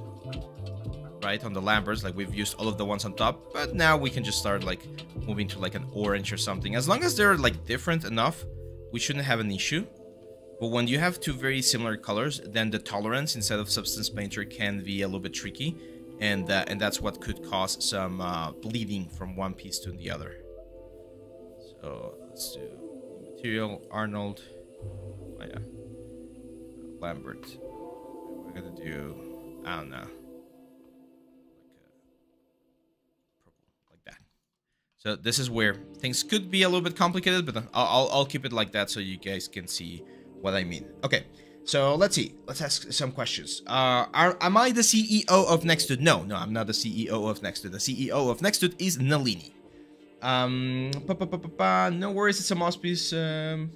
right, on the Lamberts. Like we've used all of the ones on top, but now we can just start like moving to like an orange or something. As long as they're like different enough, we shouldn't have an issue. But when you have two very similar colors, then the tolerance instead of Substance Painter can be a little bit tricky. And, uh, and that's what could cause some uh, bleeding from one piece to the other. So let's do material, Arnold, oh yeah, Lambert. We're gonna do, I don't know, like purple, like that. So this is where things could be a little bit complicated, but I'll, I'll keep it like that so you guys can see what I mean. Okay, so let's see. Let's ask some questions. Uh, are, am I the CEO of Nexttut? No, no, I'm not the CEO of Nexttut. The CEO of Nexttut is Nalini. Um, pa, pa, pa, no worries, it's a mouse piece. Um,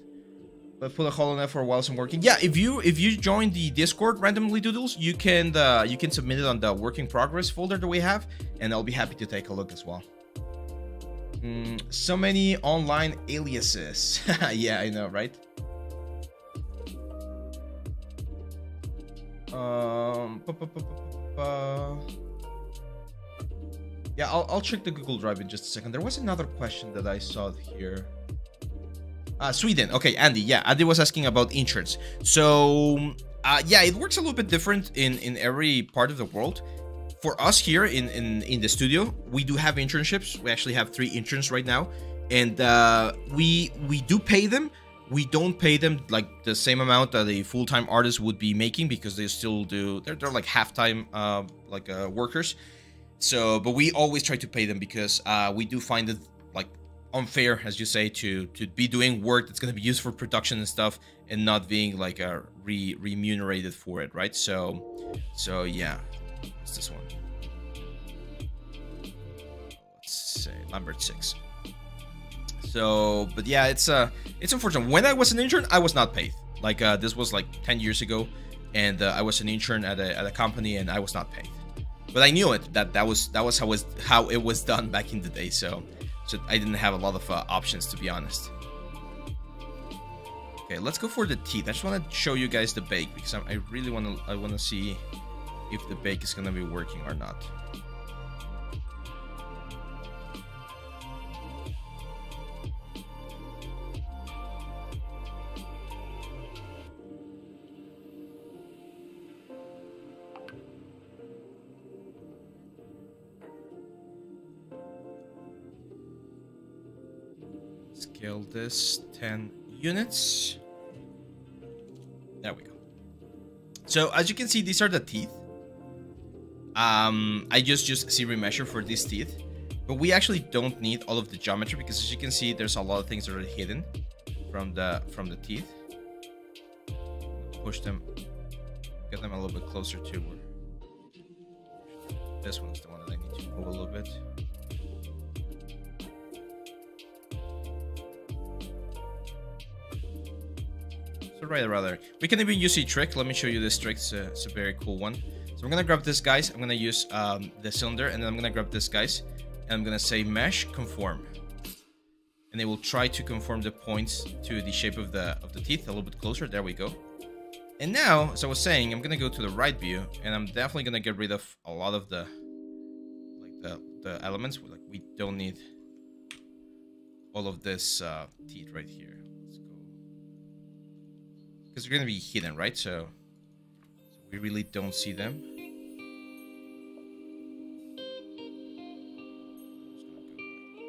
but put a hole in it for a while, some working. Yeah, if you if you join the Discord randomly doodles, you can uh, you can submit it on the work in progress folder that we have, and I'll be happy to take a look as well. Mm, so many online aliases. yeah, I know, right? Um, yeah, I'll, I'll check the Google Drive in just a second. There was another question that I saw here. Uh, Sweden. Okay, Andy. Yeah, Andy was asking about insurance. So, uh, yeah, it works a little bit different in, in every part of the world. For us here in, in, in the studio, we do have internships. We actually have three interns right now. And uh, we we do pay them. We don't pay them like the same amount that a full-time artist would be making because they still do, they're, they're like half-time uh, like uh, workers. So, but we always try to pay them because uh, we do find it like unfair, as you say, to to be doing work that's going to be used for production and stuff, and not being like uh, re remunerated for it, right? So, so yeah, it's this one? Let's say Lambert six. So, but yeah, it's uh, it's unfortunate. When I was an intern, I was not paid. Like uh, this was like ten years ago, and uh, I was an intern at a at a company, and I was not paid but I knew it that that was that was how was how it was done back in the day. So, so I didn't have a lot of uh, options to be honest. Okay, let's go for the teeth. I just want to show you guys the bake because I, I really want to I want to see if the bake is gonna be working or not. This 10 units. There we go. So as you can see, these are the teeth. Um, I just use Z Remesher for these teeth. But we actually don't need all of the geometry because as you can see, there's a lot of things that are hidden from the from the teeth. Push them, get them a little bit closer to where this one's the one that I need to move a little bit. Right rather. We can even use a trick. Let me show you this trick. It's a, it's a very cool one. So I'm gonna grab this guys. I'm gonna use um, the cylinder, and then I'm gonna grab this guys, and I'm gonna say mesh conform, and it will try to conform the points to the shape of the of the teeth a little bit closer. There we go. And now, as I was saying, I'm gonna go to the right view, and I'm definitely gonna get rid of a lot of the like the the elements. Like we don't need all of this uh, teeth right here because they're going to be hidden, right? So, so we really don't see them.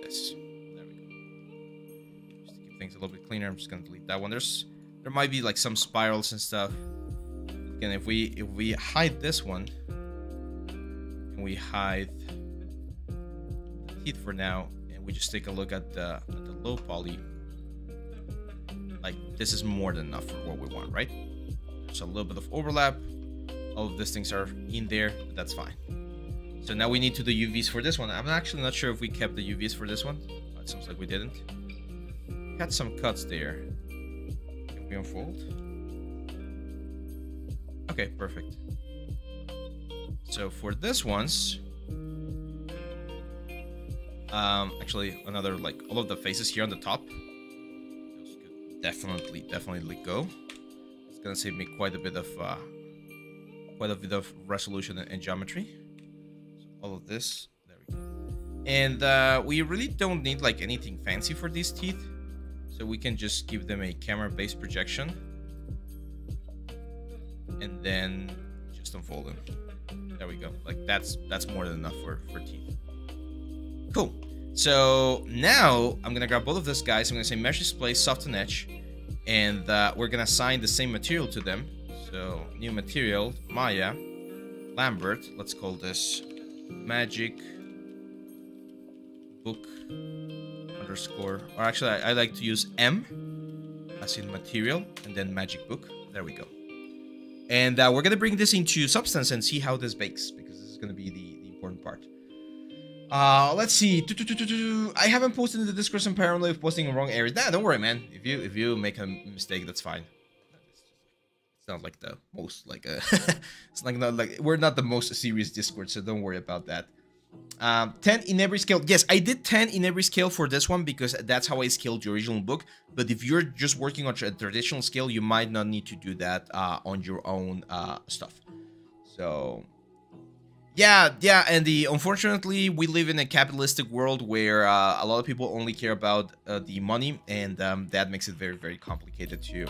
this. There we go. Just to keep things a little bit cleaner, I'm just to delete that one. There's there might be like some spirals and stuff. Again, if we if we hide this one and we hide the teeth for now, and we just take a look at the at the low poly like this is more than enough for what we want, right? There's a little bit of overlap. All of these things are in there, but that's fine. So now we need to do UVs for this one. I'm actually not sure if we kept the UVs for this one. It seems like we didn't. Had some cuts there. Can we unfold? Okay, perfect. So for this ones, um, actually another like all of the faces here on the top definitely, definitely go. It's gonna save me quite a bit of uh, quite a bit of resolution and geometry. So all of this, there we go. And uh, we really don't need like anything fancy for these teeth. So we can just give them a camera-based projection. And then just unfold them. There we go. Like that's that's more than enough for, for teeth. Cool. So now I'm gonna grab both of these guys. I'm gonna say mesh display, soften edge, and uh, we're gonna assign the same material to them. So new material, Maya, Lambert. Let's call this magic book underscore. Or actually, I, I like to use M as in material and then magic book. There we go. And uh, we're gonna bring this into Substance and see how this bakes because this is gonna be the, the important part. Uh, let's see. I haven't posted in the Discord some apparently posting in wrong areas. Nah, don't worry, man. If you if you make a mistake, that's fine. It's not like the most like a. it's like not like we're not the most serious Discord, so don't worry about that. Um, 10 in every scale. Yes, I did 10 in every scale for this one because that's how I scaled the original book. But if you're just working on a traditional scale, you might not need to do that uh, on your own uh, stuff. So yeah, yeah, and the unfortunately we live in a capitalistic world where uh, a lot of people only care about uh, the money, and um, that makes it very, very complicated to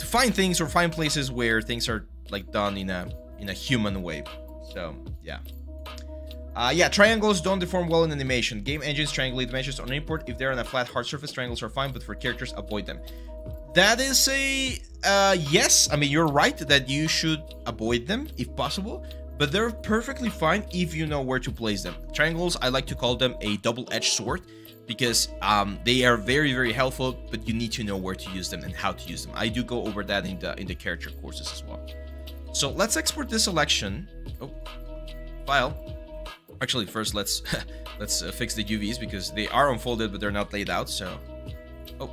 to find things or find places where things are like done in a in a human way. So yeah. Uh, yeah, triangles don't deform well in animation. Game engines triangulate dimensions on import. If they're on a flat, hard surface, triangles are fine, but for characters, avoid them. That is a uh, yes. I mean, you're right that you should avoid them if possible but they're perfectly fine if you know where to place them. Triangles, I like to call them a double-edged sword because um, they are very, very helpful, but you need to know where to use them and how to use them. I do go over that in the in the character courses as well. So let's export this selection. Oh, file. Actually, first let's let's uh, fix the UVs because they are unfolded, but they're not laid out. So, oh,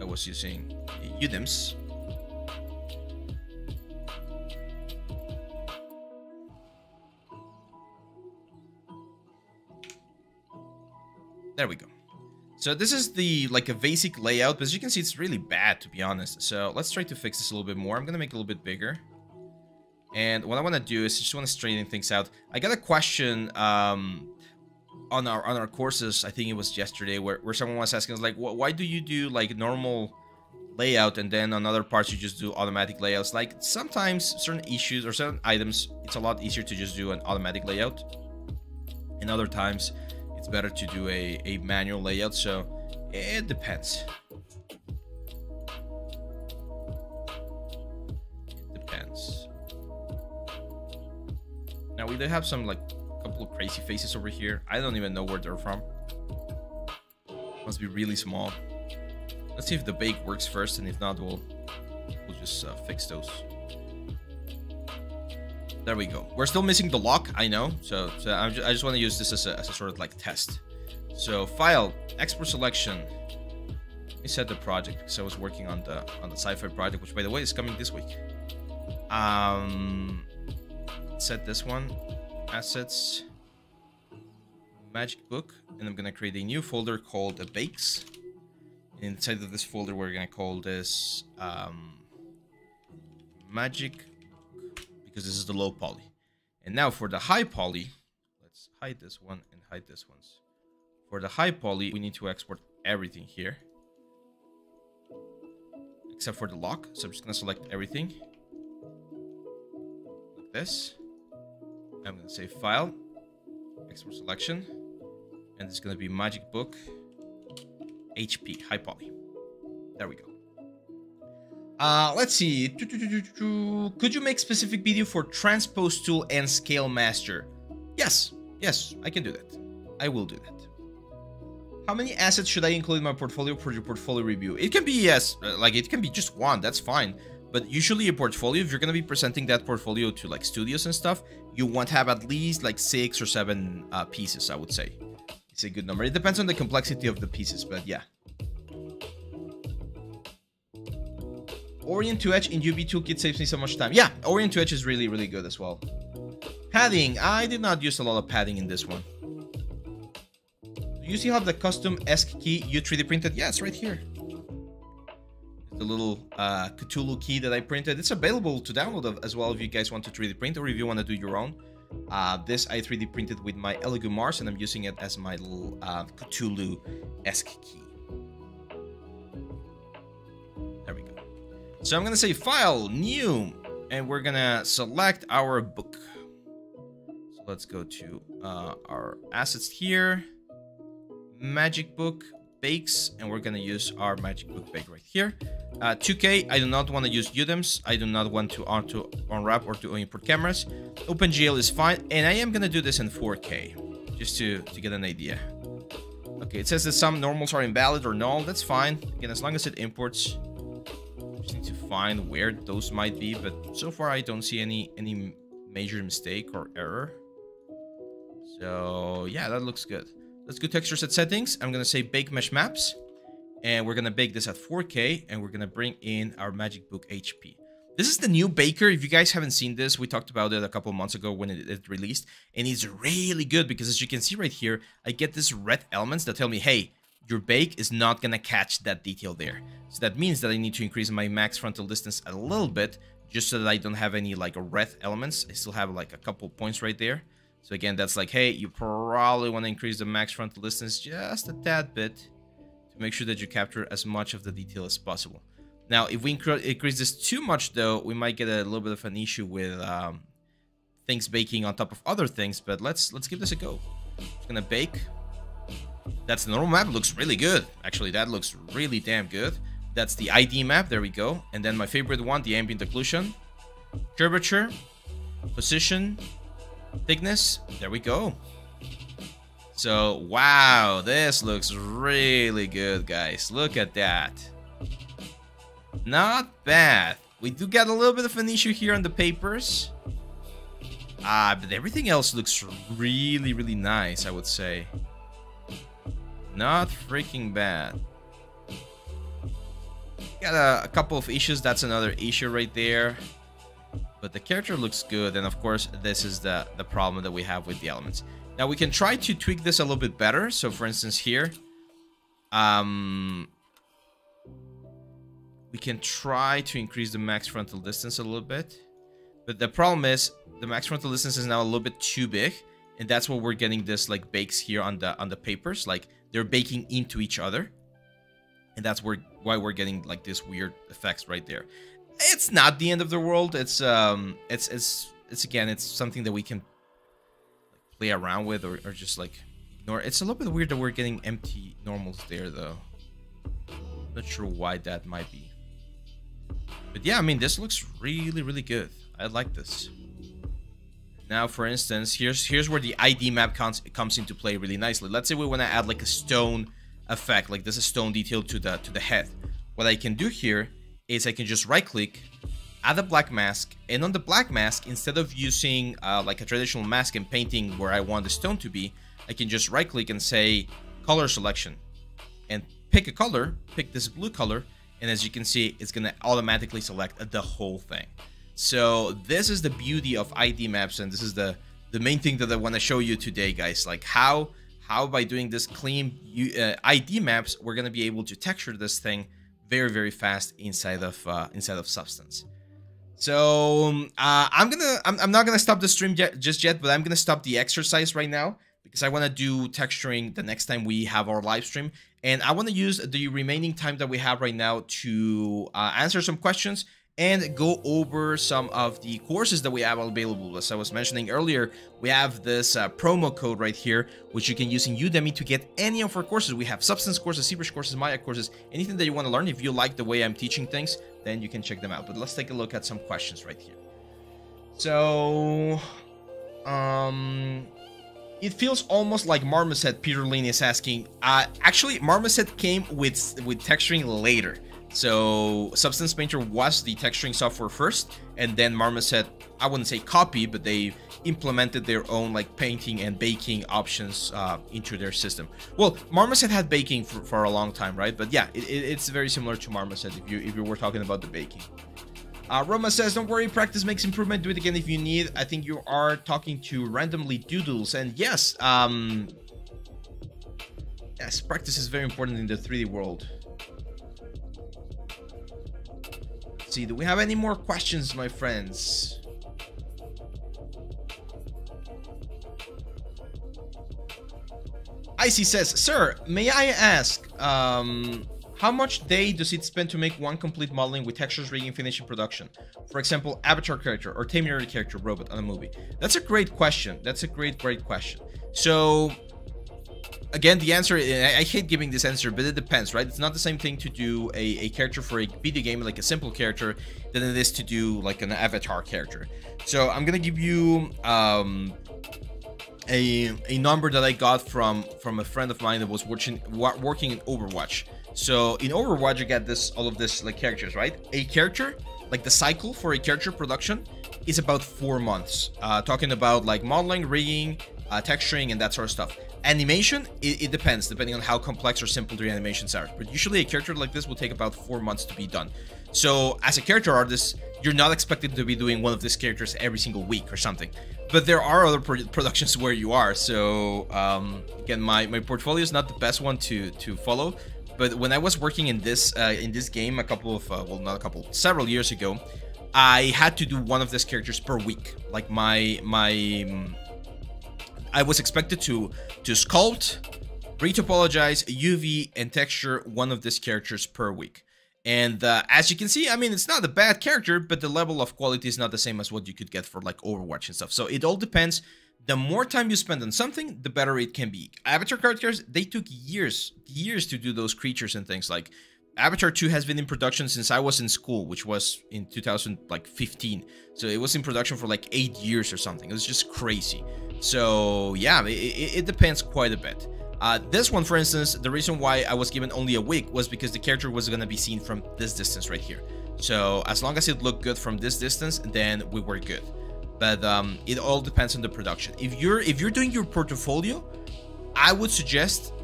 I was using UDIMs. There we go. So this is the like a basic layout, but as you can see, it's really bad to be honest. So let's try to fix this a little bit more. I'm gonna make it a little bit bigger. And what I want to do is just want to straighten things out. I got a question um, on our on our courses. I think it was yesterday where where someone was asking like, why do you do like normal layout and then on other parts you just do automatic layouts? Like sometimes certain issues or certain items, it's a lot easier to just do an automatic layout. And other times it's better to do a, a manual layout, so it depends. Depends. Now we do have some like a couple of crazy faces over here. I don't even know where they're from. Must be really small. Let's see if the bake works first, and if not, we'll we'll just uh, fix those. There we go. We're still missing the lock, I know. So, so I just, just want to use this as a, as a sort of like test. So file, export selection. Let me set the project because I was working on the on the sci-fi project, which by the way is coming this week. Um, set this one, assets, magic book, and I'm gonna create a new folder called the bakes. Inside of this folder, we're gonna call this um, magic because this is the low poly. And now for the high poly, let's hide this one and hide this ones. For the high poly, we need to export everything here. Except for the lock. So I'm just going to select everything. Like this. I'm going to say File, Export Selection. And it's going to be Magic Book, HP, High Poly. There we go. Uh, let's see. Could you make specific video for transpose tool and scale master? Yes, yes, I can do that. I will do that. How many assets should I include in my portfolio for your portfolio review? It can be yes, uh, like it can be just one, that's fine. But usually a portfolio, if you're going to be presenting that portfolio to like studios and stuff, you want to have at least like six or seven uh, pieces, I would say. It's a good number. It depends on the complexity of the pieces, but yeah. Orient to Edge in UV Toolkit saves me so much time. Yeah, Orient to Edge is really, really good as well. Padding. I did not use a lot of padding in this one. Do You see how the custom ESC key you 3D printed? Yeah, it's right here. the little uh, Cthulhu key that I printed. It's available to download as well if you guys want to 3D print or if you want to do your own. Uh, this I 3D printed with my Elegoo Mars and I'm using it as my little uh, Cthulhu-esque key. So I'm gonna say File, New, and we're gonna select our book. So let's go to uh, our assets here, Magic Book, bakes and we're gonna use our magic book bake right here. Uh, 2k i do not want to use UDIMs i do not want to unwrap or to import cameras. Opengl is fine and i am gonna do this in 4k just to to get an idea. Okay it says that some normals are invalid or null. That's fine. Again as long as it imports just need to find where those might be but so far i don't see any any major mistake or error so yeah that looks good Let's go texture set settings. I'm to say bake mesh maps. And we're to bake this at 4K. And we're to bring in our Magic Book HP. This is the new Baker. If you guys haven't seen this, we talked about it a couple months ago when it, it, released. And it's really good because as you can see right here, I get these red elements that tell me, hey, your bake is not going to catch that detail there. So that means that I need to increase my max frontal distance a little bit just so that I don't have any like red elements. I still have like a couple points right there. So again, that's like, hey, you probably want to increase the max frontal distance just a tad bit to make sure that you capture as much of the detail as possible. Now, if we increase this too much, though, we might get a little bit of an issue with um, things baking on top of other things. But let's let's give this a go. Just gonna bake. That's the normal map. Looks really good. Actually, that looks really damn good. That's the ID map. There we go. And then my favorite one, the ambient occlusion, curvature, position, thickness. There we go. So, wow, this looks really good, guys. Look at that. Not bad. We do get a little bit of an issue here on the papers. Ah, uh, but everything else looks really, really nice, I would say. Not freaking bad. Got a, a couple of issues. That's another issue right there. But the character looks good, and of course, this is the, the problem that we have with the elements. Now, we can try to tweak this a little bit better. So, for instance, here, um, we can try to increase the max frontal distance a little bit. But the problem is, the max frontal distance is now a little bit too big. And that's why we're getting this, like, bakes here on the on the papers. Like, they're baking into each other. And that's where why we're getting, like, this weird effects right there it's not the end of the world. It's um, it's it's it's again, it's something that we can play around with or, or just like ignore. It's a little bit weird that we're getting empty normals there though. Not sure why that might be. But yeah, I mean, this looks really, really good. I like this. Now, for instance, here's here's where the ID map comes comes into play really nicely. Let's say we want to add like a stone effect, like this is stone detail to the to the head. What I can do here is I can just right click, add a black mask, and on the black mask, instead of using uh, like a traditional mask and painting where I want the stone to be, I can just right click and say color selection and pick a color, pick this blue color, and as you can see, it's gonna automatically select the whole thing. So this is the beauty of ID maps, and this is the the main thing that I want to show you today, guys. Like how how by doing this clean uh, ID maps, we're gonna be able to texture this thing very very fast inside of uh, inside of Substance. So um, uh, I'm gonna I'm, I'm not gonna stop the stream yet, just yet, but I'm gonna stop the exercise right now because I want to do texturing the next time we have our live stream, and I want to use the remaining time that we have right now to uh, answer some questions and go over some of the courses that we have available. As I was mentioning earlier, we have this uh, promo code right here, which you can use in Udemy to get any of our courses. We have Substance courses, ZBrush courses, Maya courses, anything that you want to learn. If you like the way I'm teaching things, then you can check them out. But let's take a look at some questions right here. So, um, it feels almost like Marmoset. Peter Lin is asking. Uh, actually, Marmoset came with with texturing later. So Substance Painter was the texturing software first, and then Marmoset, I wouldn't say copy, but they implemented their own like painting and baking options uh, into their system. Well, Marmoset had baking for, for a long time, right? But yeah, it, it, it's very similar to Marmoset if you if you were talking about the baking. Uh, Roma says, don't worry, practice makes improvement. Do it again if you need. I think you are talking to randomly doodles. And yes, um, yes, practice is very important in the 3D world. See, do we have any more questions, my friends? Icy says, Sir, may I ask, um, how much day does it spend to make one complete modeling with textures, rigging, finishing, production? For example, avatar character or Terminator character robot on a movie. That's a great question. That's a great, great question. So, again, the answer, I hate giving this answer, but it depends, right? It's not the same thing to do a, a character for a video game, like a simple character, than it is to do like an avatar character. So I'm gonna give you um, a, a number that I got from from a friend of mine that was watching working in Overwatch. So in Overwatch, you get this all of this like characters, right? A character, like the cycle for a character production, is about four months. Uh, talking about like modeling, rigging, uh, texturing, and that sort of stuff. Animation, it, it, depends, depending on how complex or simple the animations are. But usually a character like this will take about four months to be done. So as a character artist, you're not expected to be doing one of these characters every single week or something. But there are other pro productions where you are. So um, again, my, my portfolio is not the best one to, to follow. But when I was working in this uh, in this game a couple of, uh, well, not a couple, several years ago, I had to do one of these characters per week. Like my, my, I was expected to, to sculpt, retopologize, UV, and texture one of these characters per week. And uh, as you can see, I mean, it's not a bad character, but the level of quality is not the same as what you could get for like Overwatch and stuff. So it all depends. The more time you spend on something, the better it can be. Avatar characters, they took years, years to do those creatures and things. Like Avatar 2 has been in production since I was in school, which was in 2015. So it was in production for like eight years or something. It was just crazy. So yeah, it, it depends quite a bit. Uh, this one, for instance, the reason why I was given only a week was because the character was going to be seen from this distance right here. So as long as it looked good from this distance, then we were good. But um, it all depends on the production. If you're if you're doing your portfolio, I would suggest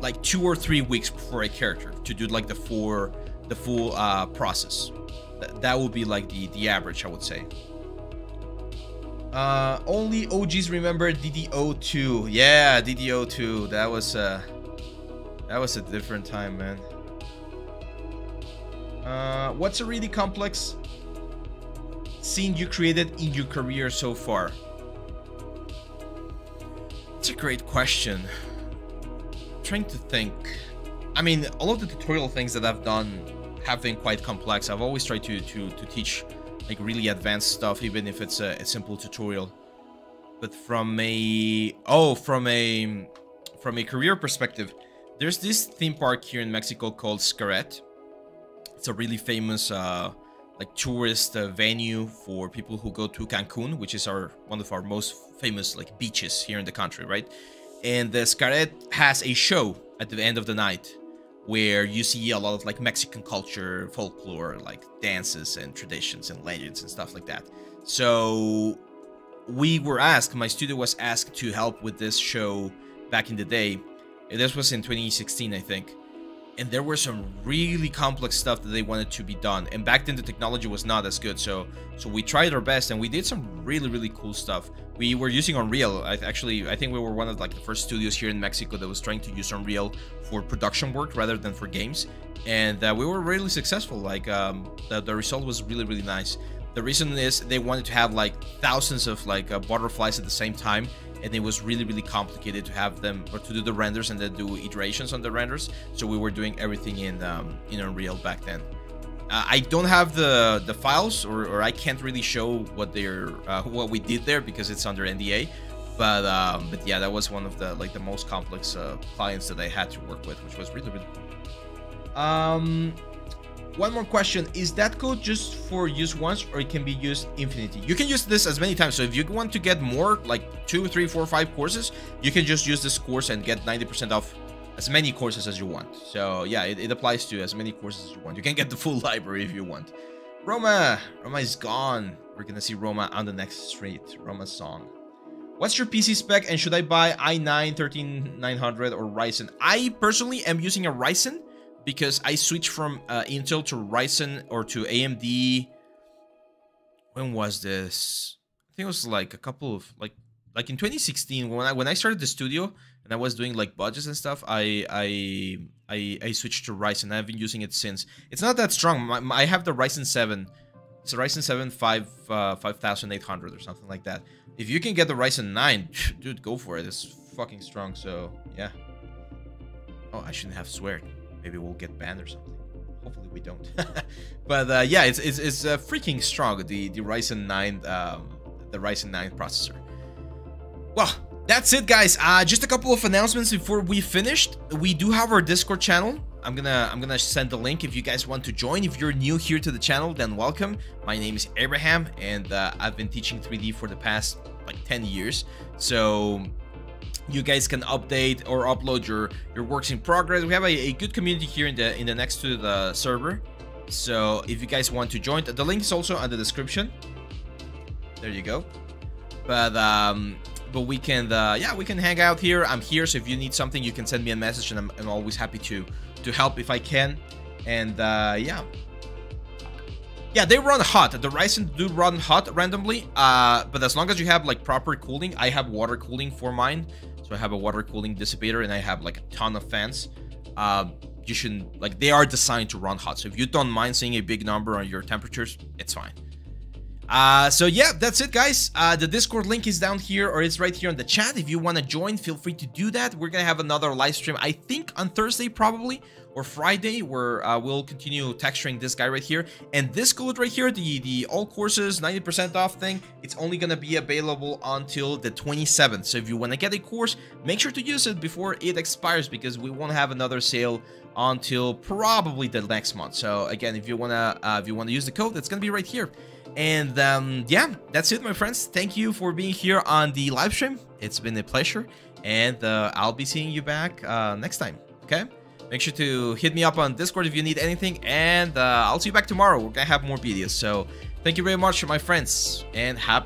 like two or three weeks for a character to do like the four the full uh, process. Th that would be like the the average, I would say. Uh, only OGs remember DDO2. Yeah, DDO2. That was uh, that was a different time, man. Uh, what's a really complex scene you created in your career so far? It's a great question. Trying to think. I mean, all of the tutorial things that I've done have been quite complex. I've always tried to to to teach like really advanced stuff, even if it's a, a simple tutorial. But from a oh, from a from a career perspective, there's this theme park here in Mexico called Xcaret. It's a really famous uh, like tourist uh, venue for people who go to Cancun, which is our one of our most famous like beaches here in the country, right? And the Xcaret has a show at the end of the night where you see a lot of like Mexican culture, folklore, like dances and traditions and legends and stuff like that. So we were asked, my studio was asked to help with this show back in the day. This was in 2016, I think and there were some really complex stuff that they wanted to be done. And back then the technology was not as good. So so we tried our best and we did some really really cool stuff. We were using unreal. I actually i think we were one of like the first studios here in mexico that was trying to use unreal for production work rather than for games. And uh, we were really successful. Like um, the, the result was really really nice. The reason is they wanted to have like thousands of like uh, butterflies at the same time and it was really really complicated to have them or to do the renders and then do iterations on the renders. So we were doing everything in um, in Unreal back then. Uh, I don't have the the files or, or I can't really show what they're uh, what we did there because it's under NDA but um, but yeah that was one of the like the most complex uh, clients that I had to work with which was really really cool. um one more question. Is that code just for use once or it can be used infinity you can use this as many times. So if you want to get more like two three four five courses you can just use this course and get 90 percent off as many courses as you want. So yeah it, it, applies to as many courses as you want. You can get the full library if you want. Roma roma is gone. We're gonna see roma on the next street. Roma song. What's your PC spec and should I buy i9 13900 or Ryzen? I personally am using a Ryzen because I switched from uh, Intel to Ryzen or to AMD. When was this? I think it was like a couple of like like in 2016 when I when I started the studio. and I was doing like budgets and stuff, I I I, I switched to Ryzen. I've been using it since. It's not that strong. My, my, I have the Ryzen 7. It's a Ryzen 7 5 uh, 5800 or something like that. If you can get the Ryzen 9, dude, go for it. It's fucking strong. So yeah. Oh, I shouldn't have sweared. Maybe we'll get banned or something. Hopefully we don't. but uh, yeah, it's it's, it's uh, freaking strong. The the Ryzen 9 um, the Ryzen 9 processor. Well, that's it, guys. Uh, just a couple of announcements before we finished. We do have our Discord channel. I'm gonna I'm gonna send the link if you guys want to join. If you're new here to the channel, then welcome. My name is Abraham, and uh, I've been teaching 3D for the past like 10 years. So you guys can update or upload your your works in progress. We have a, a good community here in the in the Nexttut server. So if you guys want to join, the link is also in the description. There you go. But um, but we can uh, yeah we can hang out here. I'm here, so if you need something, you can send me a message, and I'm, I'm always happy to to help if I can. And uh, yeah. Yeah, they run hot. The Ryzen do run hot randomly, uh, but as long as you have like proper cooling, I have water cooling for mine, so I have a water cooling dissipator and I have like a ton of fans. Uh, you shouldn't, like, they are designed to run hot. So if you don't mind seeing a big number on your temperatures, it's fine. Uh, so yeah, that's it, guys. Uh, the Discord link is down here, or it's right here in the chat. If you want to join, feel free to do that. We're gonna have another live stream, I think on Thursday probably, or Friday, where uh, we'll continue texturing this guy right here. And this code right here, the the all courses 90% off thing, it's only gonna be available until the 27th. So if you want to get a course, make sure to use it before it expires, because we won't have another sale until probably the next month. So again, if you wanna uh, if you wanna use the code, it's gonna be right here. And um, yeah, that's it, my friends. Thank you for being here on the live stream. It's been a pleasure. And uh, I'll be seeing you back uh, next time. Okay? Make sure to hit me up on Discord if you need anything. And uh, I'll see you back tomorrow. We're to have more videos. So thank you very much, my friends. And happy